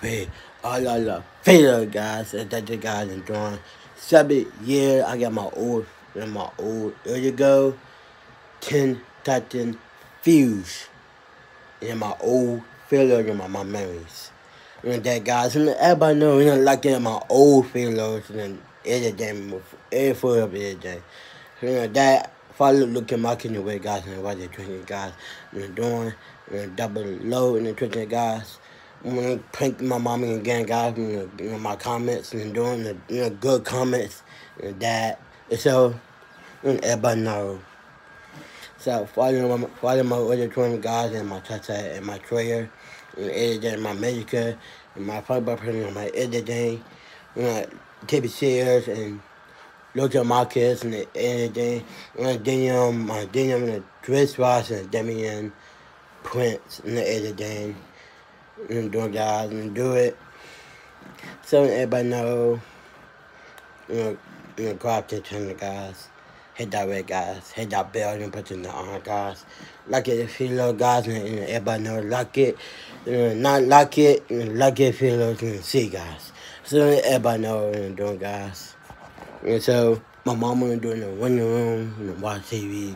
Hey, all of the failure guys that the guys enjoying. Seven years, I got my old, and my old, there you go, 10 thousand fuse in my old failure in my, my memories. And that guys, and everybody know, you know, like in my old failures and everything, every full of everything. You know, that, if I look, look at my kidney way, guys, and what they're drinking, guys, and doing, and double low, and drinking, guys. I'm gonna prank my mommy again, guys, you know, my comments and doing the you know, good comments and that. And so, and everybody know. So follow my my other twin guys and my tata and my trader and editing my medical and my football person and my editing, you know, TV series and look at my kids and editing and Daniel my Daniel and the dress wash and Damian Prince and the editing and doing guys and do it. So everybody know, you know, you know, go out to the guys. Hit that red guys. Hit that bell and put in the on guys. Like it if you little guys and, and everybody know like it. You know, not like it, and like it if you little see guys. So everybody know and doing guys. And so my mama doing in the winning room and watch TV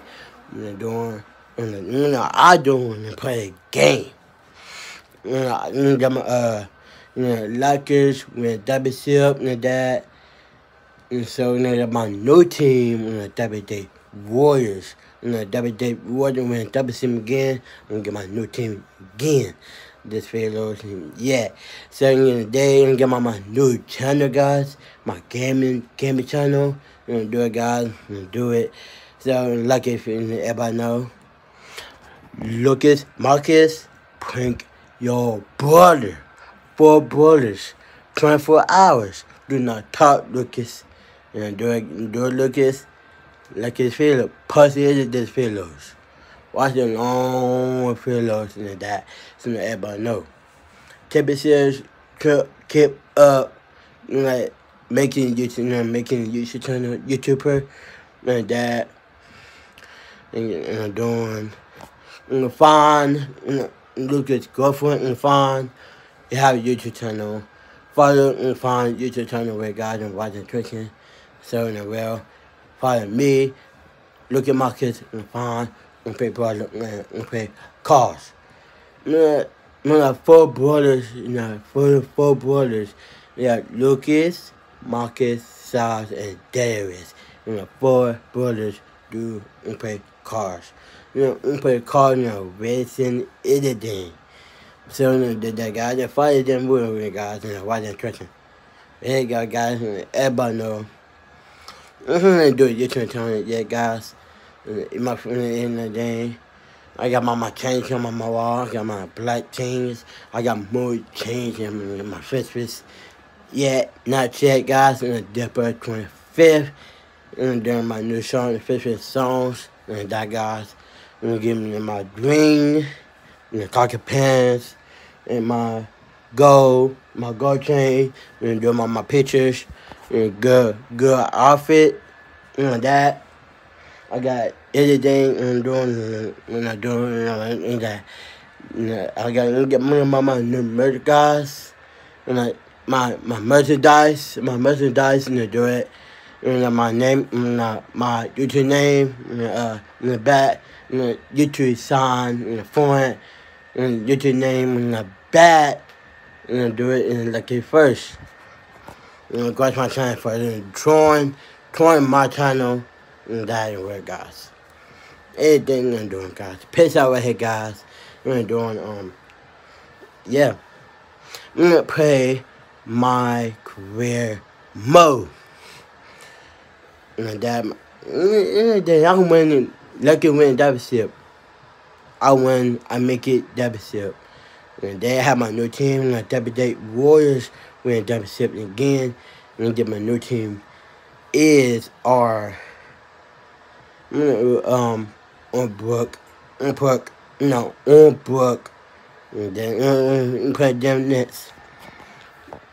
and doing and you know I doing and play a game you know, you know, uh, you know, Lakers, you know, sip, you know, that. And so, you know, my new team, you know, day Warriors. You know, day Warriors, when double sip again, I'm gonna get my new team again. This fellows, yeah. So, you know, day, I'm gonna get my, my new channel, guys. My gaming, gaming channel. You know, do it, guys. You know, do it. So, lucky if everybody know. Lucas, Marcus, Prank your brother, four brothers, 24 hours. Do not talk, Lucas. And do do Lucas. Like his Philip. Pussy is this Phillips. Watch the long Phillips and that. So everybody know. Keep it serious. Keep up. Like making YouTube, you know, making YouTube channel, YouTuber, and that. And, and doing, and fine. And, Lucas girlfriend and find you have a YouTube channel. Follow and find YouTube channel where guys and watching tricking, serving it well. Follow me, look at Marcus and find and play brother and play cars. Man, man, four brothers, you know, four four brothers. Yeah, Lucas, Marcus, Silas, and Darius. You know, four brothers do and play cars you know, we play card, you know, racing, anything. So, you know, the, the guy that fighted them with the guys, you know, why they're tricking. Hey, got guys, you know. I'm gonna do it, trying to tell yeah, guys. In my friend in the day. I got my, my chains on my wall. I got my black chains. I got more chains in my fist. Yeah, not yet, guys. In the Dipper 25th. And during my new song, the 50th songs. And that, guys. Gonna give me my green, and the khaki pants, and my gold, my gold chain, and do my, my pictures, and good, good outfit, know that. I got everything I'm doing, when I do, and that. I got to get money about my new merchandise, and like my my merchandise, my merchandise, and do it. And my name, and my YouTube name, and, uh, in the back you know, YouTube sign in the front, and YouTube name in the back, and you know, do it in like it first. You know, go to my channel for then drawing, drawing my channel, and that and where guys. Everything I'm doing, guys. Peace out right here, guys. We're doing, um, yeah. I'm gonna play my career mode. And and that I'm winning lucky win deficit. I win, I make it deficit. And they have my new team, like Date Warriors win deficit again. And get my new team is our um on Brook, on Brook, no, on Brook. And then uh, play them Nets.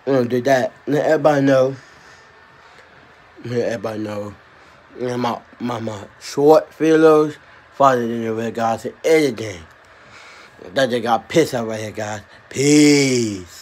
I'm do that. Let everybody know. Let everybody know and my, my, my short fellows, farther than the red guys and everything. That just got pissed out right here, guys. Peace.